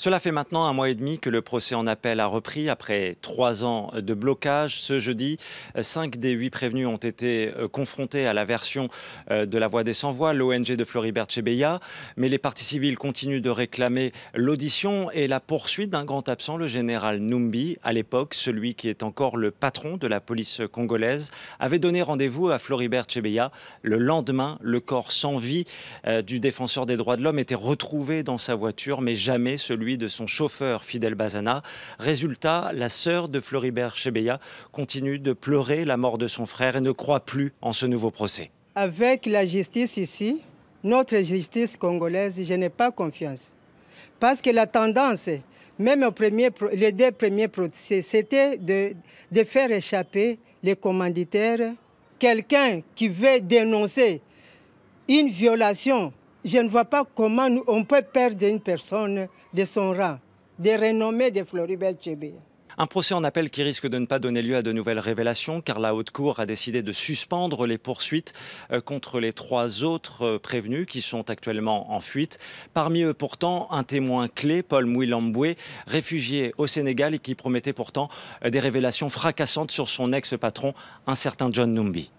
Cela fait maintenant un mois et demi que le procès en appel a repris après trois ans de blocage. Ce jeudi, cinq des huit prévenus ont été euh, confrontés à la version euh, de la Voix des sans-voix, l'ONG de Floribert Chebeya. Mais les partis civils continuent de réclamer l'audition et la poursuite d'un grand absent, le général Numbi. À l'époque, celui qui est encore le patron de la police congolaise, avait donné rendez-vous à Floribert Chebeya. Le lendemain, le corps sans vie euh, du défenseur des droits de l'homme était retrouvé dans sa voiture, mais jamais celui de son chauffeur Fidel Bazana. Résultat, la sœur de Floribert Chebeya continue de pleurer la mort de son frère et ne croit plus en ce nouveau procès. Avec la justice ici, notre justice congolaise, je n'ai pas confiance. Parce que la tendance, même au premier, les deux premiers procès, c'était de, de faire échapper les commanditaires. Quelqu'un qui veut dénoncer une violation je ne vois pas comment on peut perdre une personne de son rang, des renommées de Floribert Chébé. Un procès en appel qui risque de ne pas donner lieu à de nouvelles révélations car la Haute Cour a décidé de suspendre les poursuites euh, contre les trois autres euh, prévenus qui sont actuellement en fuite. Parmi eux pourtant un témoin clé, Paul Mouilamboué, réfugié au Sénégal et qui promettait pourtant euh, des révélations fracassantes sur son ex-patron, un certain John Numbi.